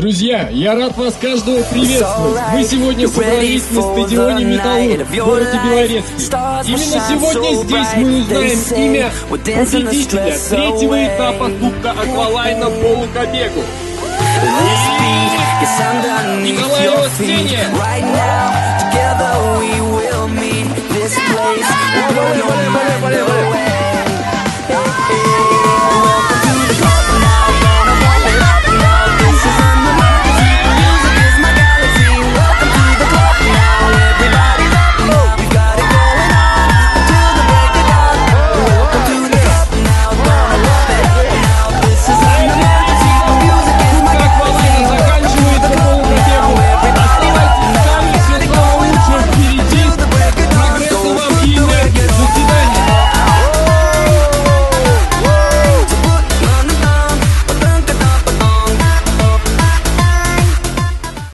Друзья, я рад вас каждого приветствовать. Мы сегодня собрались на стадионе «Металлург» в городе Белорецке. Именно сегодня здесь мы узнаем имя победителя третьего этапа Кубка Аквалайна по лукобегу. Николай Ростения! Right now, together we will meet this place.